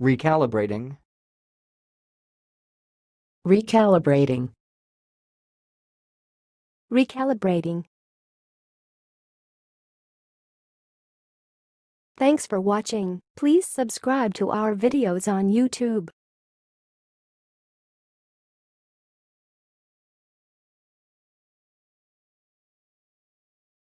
recalibrating, recalibrating, recalibrating. Thanks for watching. Please subscribe to our videos on YouTube.